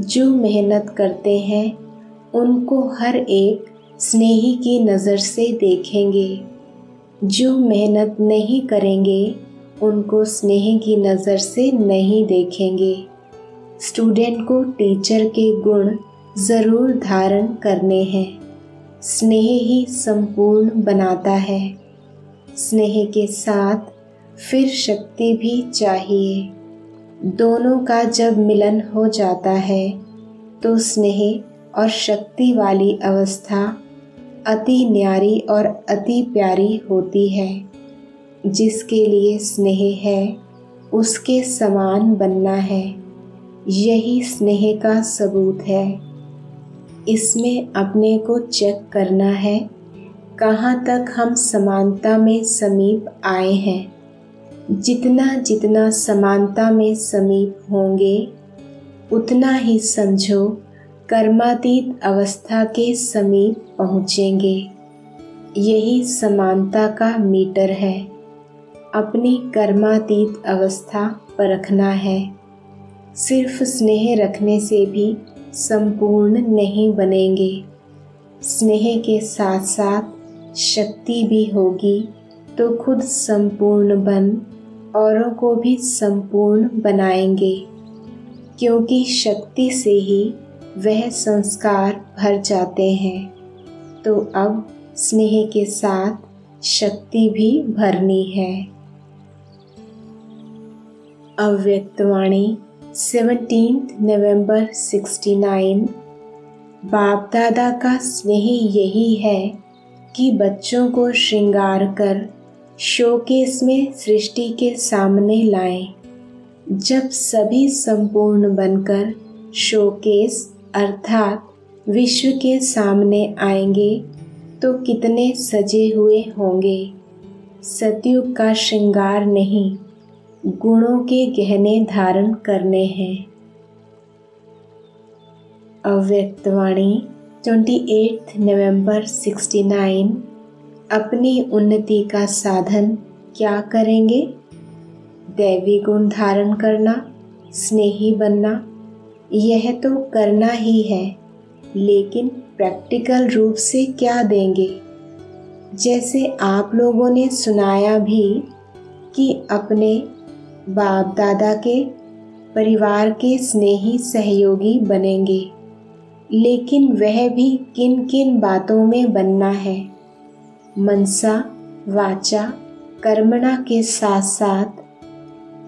जो मेहनत करते हैं, उनको हर एक स्नेही की नज़र से देखेंगे। जो मेहनत नहीं करेंगे, उनको स्नेह की नज़र से नहीं देखेंगे। स्टूडेंट को टीचर के गुण ज़रूर धारण करने हैं। स्नेह ही संपूर्ण बनाता है। स्नेह के साथ फिर शक्ति भी चाहिए। दोनों का जब मिलन हो जाता है तो स्नेह और शक्ति वाली अवस्था अति न्यारी और अति प्यारी होती है। जिसके लिए स्नेह है, उसके समान बनना है। यही स्नेह का सबूत है। इसमें अपने को चेक करना है, कहाँ तक हम समानता में समीप आए हैं। जितना जितना समानता में समीप होंगे, उतना ही समझो कर्मातीत अवस्था के समीप पहुँचेंगे। यही समानता का मीटर है। अपनी कर्मातीत अवस्था परखना है। सिर्फ़ स्नेह रखने से भी संपूर्ण नहीं बनेंगे। स्नेह के साथ साथ शक्ति भी होगी तो खुद संपूर्ण बन औरों को भी संपूर्ण बनाएँगे, क्योंकि शक्ति से ही वह संस्कार भर जाते हैं। तो अब स्नेह के साथ शक्ति भी भरनी है। अव्यक्तवाणी सेवनटीन नवंबर 69 बाप दादा का स्नेह यही है कि बच्चों को श्रृंगार कर शोकेस में सृष्टि के सामने लाएँ। जब सभी संपूर्ण बनकर शोकेस अर्थात विश्व के सामने आएँगे तो कितने सजे हुए होंगे। सतयुग का श्रृंगार नहीं, गुणों के गहने धारण करने हैं। अव्यक्तवाणी 28 नवंबर 69 अपनी उन्नति का साधन क्या करेंगे? दैवी गुण धारण करना, स्नेही बनना, यह तो करना ही है, लेकिन प्रैक्टिकल रूप से क्या देंगे? जैसे आप लोगों ने सुनाया भी कि अपने बाप दादा के परिवार के स्नेही सहयोगी बनेंगे, लेकिन वह भी किन किन बातों में बनना है? मनसा, वाचा, कर्मणा के साथ साथ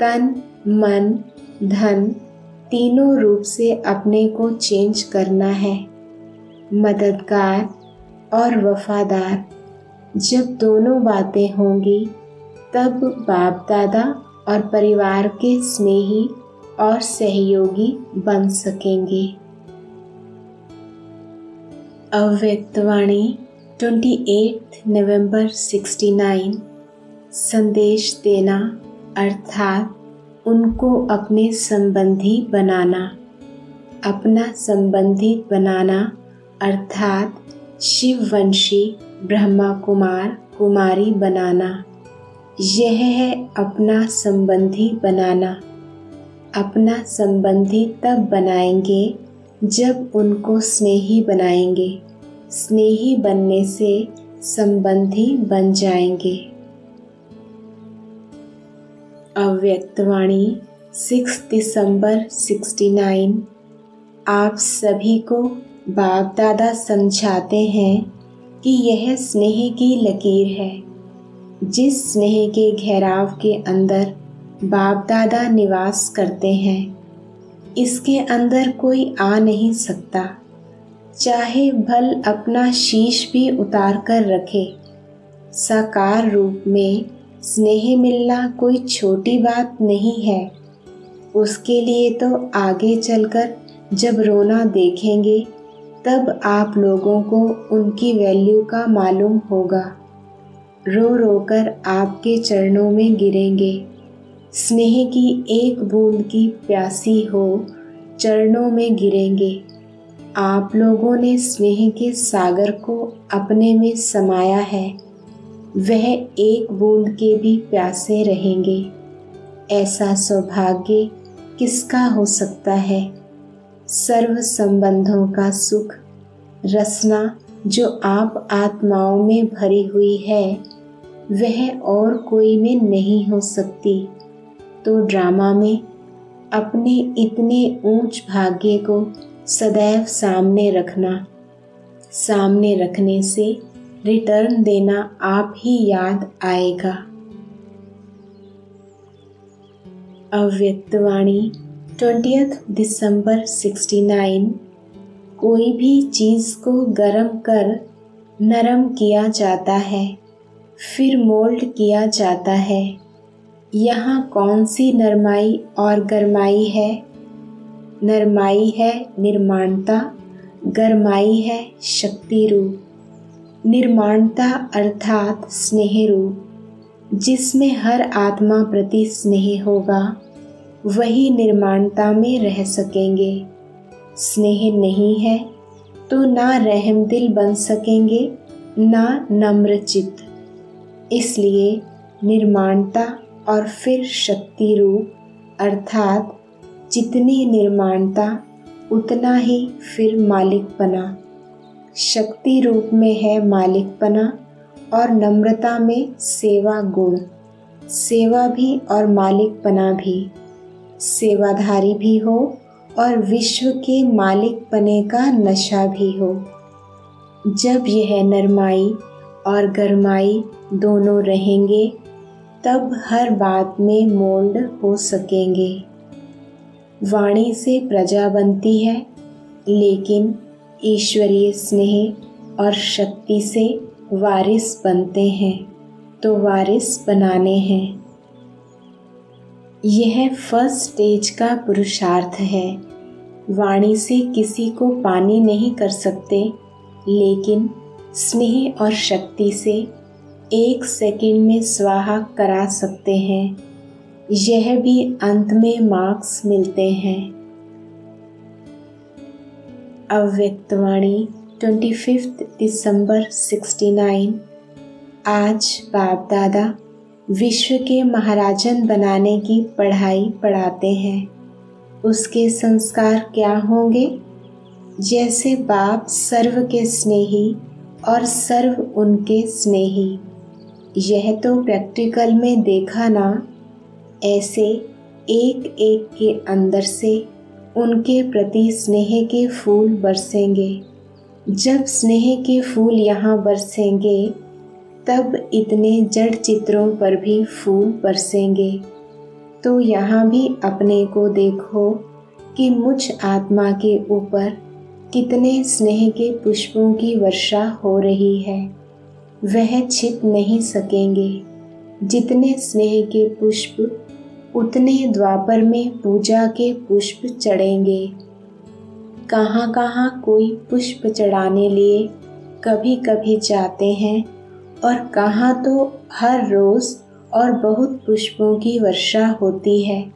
तन, मन, धन तीनों रूप से अपने को चेंज करना है। मददगार और वफादार। जब दोनों बातें होंगी, तब बाप दादा और परिवार के स्नेही और सहयोगी बन सकेंगे। अव्यक्तवाणी 28 नवंबर 69 संदेश देना अर्थात उनको अपने संबंधी बनाना। अपना संबंधी बनाना अर्थात शिववंशी ब्रह्मा कुमार कुमारी बनाना। यह है अपना संबंधी बनाना। अपना संबंधी तब बनाएँगे जब उनको स्नेही बनाएँगे। स्नेही बनने से संबंधी बन जाएँगे। अव्यक्तवाणी, सिक्स दिसंबर 69 आप सभी को बाप दादा समझाते हैं कि यह स्नेह की लकीर है। जिस स्नेह के घेराव के अंदर बाप दादा निवास करते हैं, इसके अंदर कोई आ नहीं सकता। चाहे भल अपना शीश भी उतार कर रखे। साकार रूप में स्नेह मिलना कोई छोटी बात नहीं है। उसके लिए तो आगे चलकर जब रोना देखेंगे, तब आप लोगों को उनकी वैल्यू का मालूम होगा। रो रो कर आपके चरणों में गिरेंगे। स्नेह की एक बूंद की प्यासी हो, चरणों में गिरेंगे। आप लोगों ने स्नेह के सागर को अपने में समाया है। वह एक बूंद के भी प्यासे रहेंगे। ऐसा सौभाग्य किसका हो सकता है? सर्व संबंधों का सुख, रसना जो आप आत्माओं में भरी हुई है, वह और कोई में नहीं हो सकती। तो ड्रामा में अपने इतने ऊंच भाग्य को सदैव सामने रखना। सामने रखने से रिटर्न देना आप ही याद आएगा। अव्यक्तवाणी ट्वेंटियथ दिसंबर 69 कोई भी चीज़ को गर्म कर नरम किया जाता है, फिर मोल्ड किया जाता है। यहाँ कौन सी नरमाई और गरमाई है? नरमाई है निर्माणता, गरमाई है शक्ति रूप निर्माणता अर्थात स्नेह रूप जिसमें हर आत्मा प्रति स्नेह होगा, वही निर्माणता में रह सकेंगे। स्नेह नहीं है तो ना रहम दिल बन सकेंगे, ना नम्र चित्त। इसलिए निर्माणता और फिर शक्ति रूप अर्थात जितनी निर्माणता, उतना ही फिर मालिकपना। शक्ति रूप में है मालिकपना और नम्रता में सेवा गुण। सेवा भी और मालिकपना भी। सेवाधारी भी हो और विश्व के मालिकपने का नशा भी हो। जब यह नरमाई और गरमाई दोनों रहेंगे, तब हर बात में मोल्ड हो सकेंगे। वाणी से प्रजा बनती है, लेकिन ईश्वरीय स्नेह और शक्ति से वारिस बनते हैं तो वारिस बनाने हैं। यह फ़र्स्ट स्टेज का पुरुषार्थ है। वाणी से किसी को पानी नहीं कर सकते, लेकिन स्नेह और शक्ति से एक सेकंड में स्वाहा करा सकते हैं। यह भी अंत में मार्क्स मिलते हैं। अव्यक्तवाणी ट्वेंटी फिफ्थ दिसंबर सिक्सटी नाइन आज बाप दादा विश्व के महाराजन बनाने की पढ़ाई पढ़ाते हैं। उसके संस्कार क्या होंगे? जैसे बाप सर्व के स्नेही और सर्व उनके स्नेही। यह तो प्रैक्टिकल में देखा ना। ऐसे एक एक के अंदर से उनके प्रति स्नेह के फूल बरसेंगे। जब स्नेह के फूल यहाँ बरसेंगे, तब इतने जड़ चित्रों पर भी फूल बरसेंगे। तो यहाँ भी अपने को देखो कि मुझ आत्मा के ऊपर कितने स्नेह के पुष्पों की वर्षा हो रही है। वह छिप नहीं सकेंगे। जितने स्नेह के पुष्प उतने द्वापर में पूजा के पुष्प चढ़ेंगे। कहाँ कहाँ कोई पुष्प चढ़ाने लिए कभी कभी जाते हैं और कहाँ तो हर रोज़ और बहुत पुष्पों की वर्षा होती है।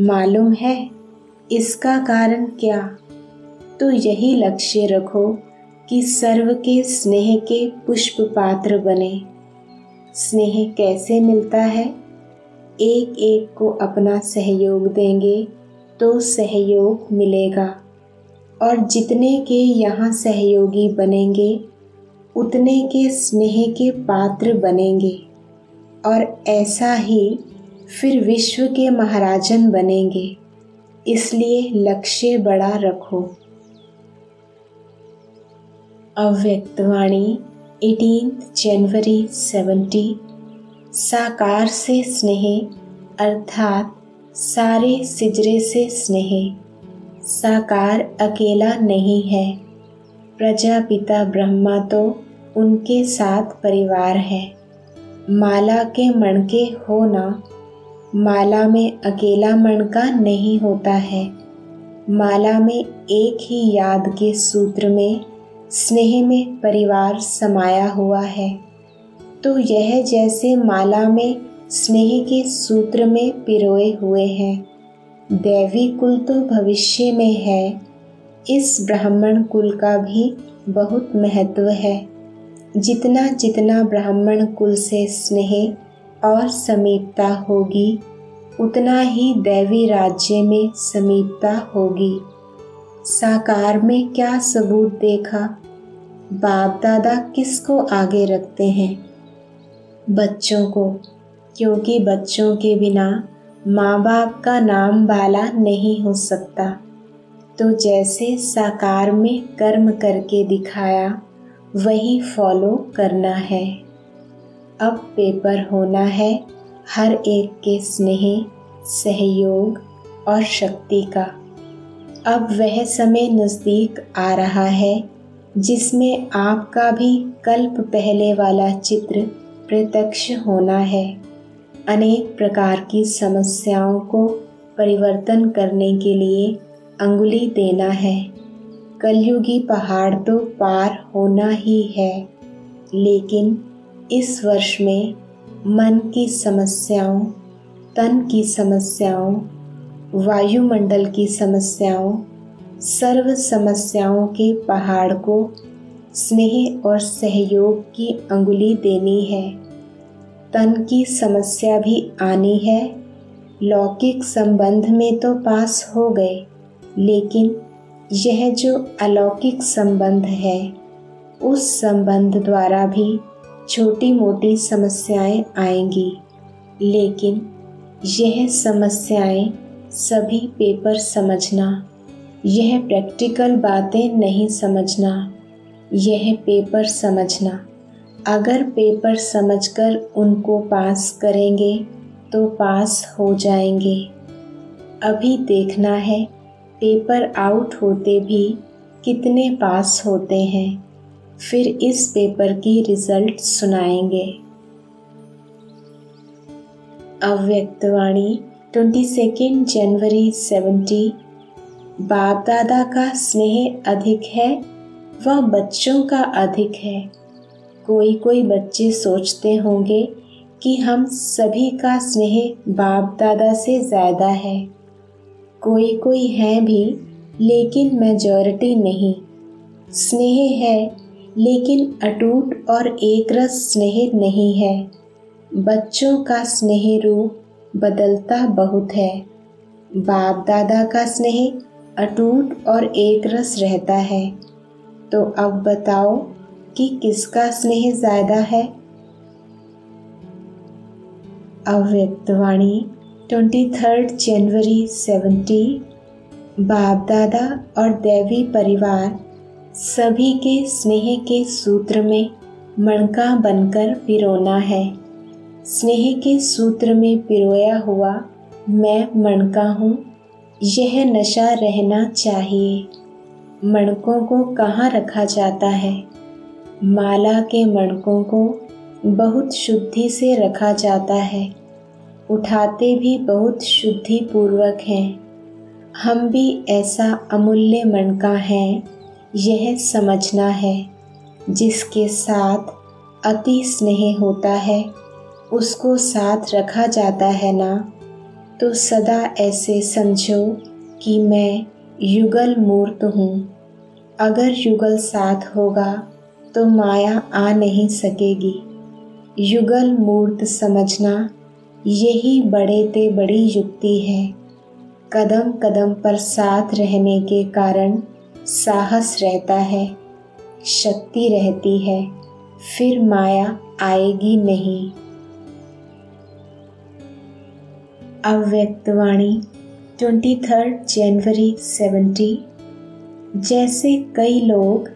मालूम है इसका कारण क्या? तो यही लक्ष्य रखो कि सर्व के स्नेह के पुष्प पात्र बने। स्नेह कैसे मिलता है? एक एक को अपना सहयोग देंगे तो सहयोग मिलेगा। और जितने के यहाँ सहयोगी बनेंगे, उतने के स्नेह के पात्र बनेंगे। और ऐसा ही फिर विश्व के महाराजन बनेंगे। इसलिए लक्ष्य बड़ा रखो। अव्यक्तवाणी एटीन जनवरी सेवेंटी साकार से स्नेह, अर्थात सारे सिजरे से स्नेह। साकार अकेला नहीं है। प्रजापिता ब्रह्मा तो उनके साथ परिवार है। माला के मणके होना माला में अकेला मणका नहीं होता है। माला में एक ही याद के सूत्र में स्नेह में परिवार समाया हुआ है। तो यह जैसे माला में स्नेह के सूत्र में पिरोए हुए हैं। दैवी कुल तो भविष्य में है। इस ब्राह्मण कुल का भी बहुत महत्व है। जितना जितना ब्राह्मण कुल से स्नेह और समीपता होगी, उतना ही दैवी राज्य में समीपता होगी। साकार में क्या सबूत देखा? बाप दादा किसको आगे रखते हैं? बच्चों को, क्योंकि बच्चों के बिना माँ बाप का नाम बाला नहीं हो सकता। तो जैसे साकार में कर्म करके दिखाया, वही फॉलो करना है। अब पेपर होना है हर एक के स्नेह, सहयोग और शक्ति का। अब वह समय नज़दीक आ रहा है, जिसमें आपका भी कल्प पहले वाला चित्र प्रत्यक्ष होना है। अनेक प्रकार की समस्याओं को परिवर्तन करने के लिए अंगुली देना है। कलयुगी पहाड़ तो पार होना ही है, लेकिन इस वर्ष में मन की समस्याओं, तन की समस्याओं, वायुमंडल की समस्याओं, सर्व समस्याओं के पहाड़ को स्नेह और सहयोग की अंगुली देनी है। तन की समस्या भी आनी है। लौकिक संबंध में तो पास हो गए, लेकिन यह जो अलौकिक संबंध है, उस संबंध द्वारा भी छोटी मोटी समस्याएँ आएँगी। लेकिन यह समस्याएँ सभी पेपर समझना, यह प्रैक्टिकल बातें नहीं समझना यह पेपर समझना। अगर पेपर समझकर उनको पास करेंगे तो पास हो जाएँगे। अभी देखना है, पेपर आउट होते भी कितने पास होते हैं। फिर इस पेपर की रिज़ल्ट सुनाएँगे। अव्यक्तवाणी ट्वेंटी सेकेंड जनवरी सेवेंटी बाप दादा का स्नेह अधिक है व बच्चों का अधिक है। कोई कोई बच्चे सोचते होंगे कि हम सभी का स्नेह बाप दादा से ज़्यादा है। कोई कोई है भी, लेकिन मेजॉरिटी नहीं। स्नेह है, लेकिन अटूट और एक रस स्नेह नहीं है। बच्चों का स्नेह रूप बदलता बहुत है। बाप दादा का स्नेह अटूट और एक रस रहता है। तो अब बताओ कि किसका स्नेह ज़्यादा है? अव्यक्तवाणी ट्वेंटी थर्ड जनवरी सेवेंटी बाप दादा और देवी परिवार सभी के स्नेह के सूत्र में मणका बनकर पिरोना है। स्नेह के सूत्र में पिरोया हुआ मैं मणका हूँ। यह नशा रहना चाहिए। मणकों को कहाँ रखा जाता है? माला के मणकों को बहुत शुद्धि से रखा जाता है। उठाते भी बहुत शुद्धि पूर्वक हैं। हम भी ऐसा अमूल्य मणका हैं, यह समझना है। जिसके साथ अति स्नेह होता है, उसको साथ रखा जाता है ना? तो सदा ऐसे समझो कि मैं युगल मूर्त हूँ। अगर युगल साथ होगा तो माया आ नहीं सकेगी। युगल मूर्त समझना, यही बड़े ते बड़ी युक्ति है। कदम कदम पर साथ रहने के कारण साहस रहता है, शक्ति रहती है, फिर माया आएगी नहीं। अव्यक्तवाणी ट्वेंटी थर्ड जनवरी सेवेंटी जैसे कई लोग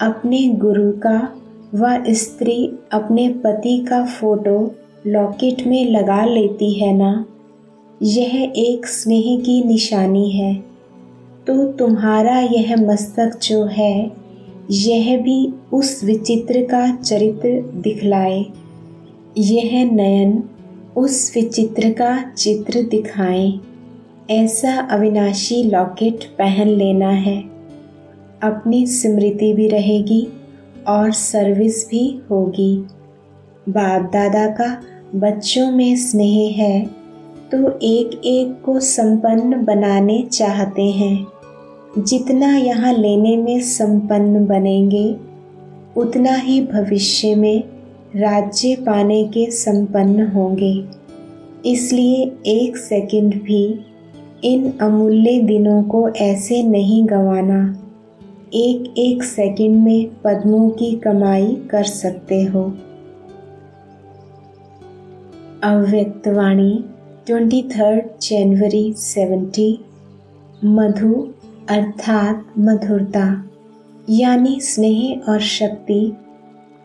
अपने गुरु का व स्त्री अपने पति का फ़ोटो लॉकेट में लगा लेती है ना? यह एक स्नेह की निशानी है। तो तुम्हारा यह मस्तक जो है, यह भी उस विचित्र का चरित्र दिखलाए। यह नयन उस विचित्र का चित्र दिखाएँ। ऐसा अविनाशी लॉकेट पहन लेना है। अपनी स्मृति भी रहेगी और सर्विस भी होगी। बाप दादा का बच्चों में स्नेह है तो एक एक को संपन्न बनाने चाहते हैं। जितना यहाँ लेने में संपन्न बनेंगे, उतना ही भविष्य में राज्य पाने के संपन्न होंगे। इसलिए एक सेकंड भी इन अमूल्य दिनों को ऐसे नहीं गंवाना। एक एक सेकंड में पद्मों की कमाई कर सकते हो। अव्यक्तवाणी ट्वेंटी थर्ड जनवरी सेवेंटी मधु, अर्थात मधुरता, यानी स्नेह और शक्ति,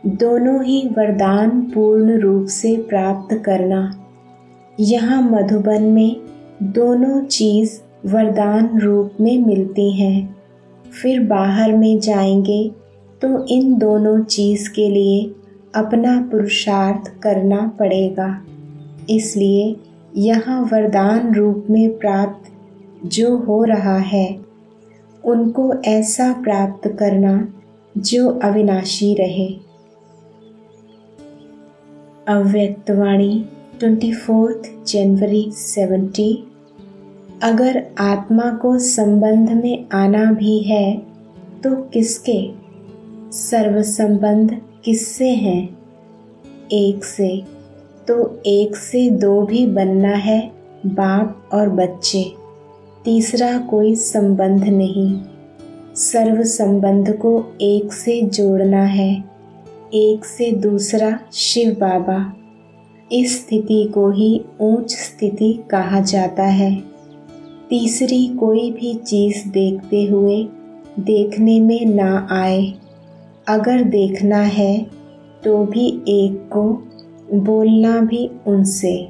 दोनों ही वरदान पूर्ण रूप से प्राप्त करना। यहाँ मधुबन में दोनों चीज़ वरदान रूप में मिलती हैं। फिर बाहर में जाएँगे तो इन दोनों चीज़ के लिए अपना पुरुषार्थ करना पड़ेगा। इसलिए यहाँ वरदान रूप में प्राप्त जो हो रहा है, उनको ऐसा प्राप्त करना जो अविनाशी रहे। अव्यक्तवाणी। ट्वेंटी फोर्थ जनवरी सेवेंटी अगर आत्मा को संबंध में आना भी है तो किसके? सर्व संबंध किससे हैं? एक से। तो एक से दो भी बनना है, बाप और बच्चे। तीसरा कोई संबंध नहीं। सर्व संबंध को एक से जोड़ना है। एक से दूसरा शिव बाबा। इस स्थिति को ही ऊंच स्थिति कहा जाता है। तीसरी कोई भी चीज़ देखते हुए देखने में ना आए। अगर देखना है तो भी एक को बोलना भी उनसे।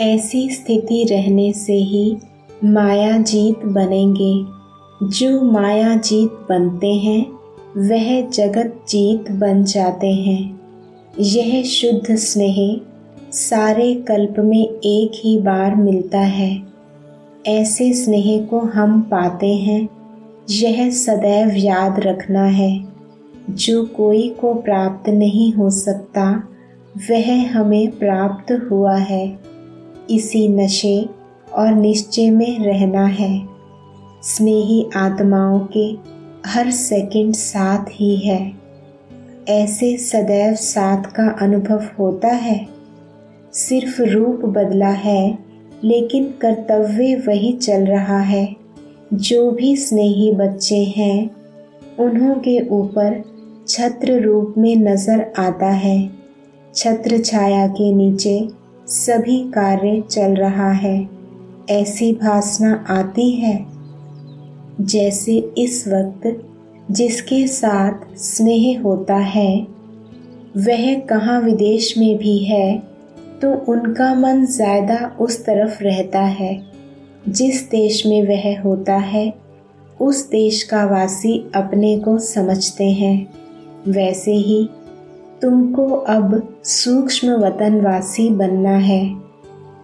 ऐसी स्थिति रहने से ही माया जीत बनेंगे। जो माया जीत बनते हैं, वह जगत जीत बन जाते हैं। यह शुद्ध स्नेह सारे कल्प में एक ही बार मिलता है। ऐसे स्नेह को हम पाते हैं। यह सदैव याद रखना है। जो कोई को प्राप्त नहीं हो सकता, वह हमें प्राप्त हुआ है। इसी नशे और निश्चय में रहना है। स्नेही आत्माओं के हर सेकंड साथ ही है। ऐसे सदैव साथ का अनुभव होता है। सिर्फ़ रूप बदला है, लेकिन कर्तव्य वही चल रहा है। जो भी स्नेही बच्चे हैं उन्हों के ऊपर छत्र रूप में नज़र आता है। छत्र छाया के नीचे सभी कार्य चल रहा है। ऐसी भासना आती है, जैसे इस वक्त जिसके साथ स्नेह होता है, वह कहाँ विदेश में भी है तो उनका मन ज़्यादा उस तरफ़ रहता है। जिस देश में वह होता है, उस देश का वासी अपने को समझते हैं। वैसे ही तुमको अब सूक्ष्म वतन वासी बनना है।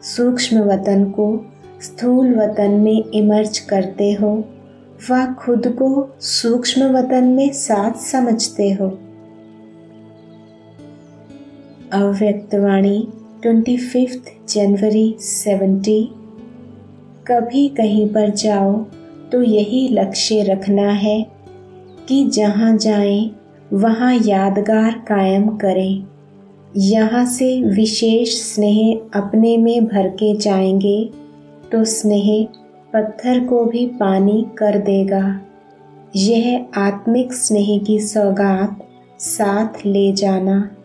सूक्ष्म वतन को स्थूल वतन में इमर्ज करते हो। व खुद को सूक्ष्म वतन में साथ समझते हो। अव्यक्तवाणी ट्वेंटी फिफ्थ जनवरी सेवेंटी। कभी कहीं पर जाओ तो यही लक्ष्य रखना है कि जहाँ जाएँ, वहाँ यादगार कायम करें। यहाँ से विशेष स्नेह अपने में भर के जाएँगे तो स्नेह पत्थर को भी पानी कर देगा। यह आत्मिक स्नेह की सौगात साथ ले जाना।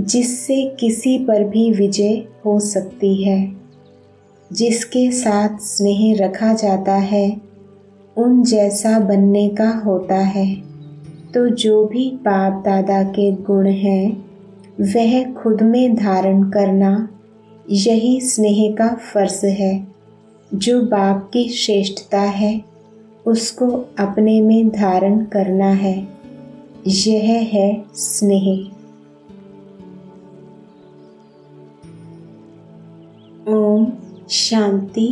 जिससे किसी पर भी विजय हो सकती है। जिसके साथ स्नेह रखा जाता है, उन जैसा बनने का होता है। तो जो भी बाप दादा के गुण हैं, वह खुद में धारण करना यही स्नेह का फ़र्ज़ है। जो बाप की श्रेष्ठता है, उसको अपने में धारण करना है। यह है स्नेह। ओम शांति।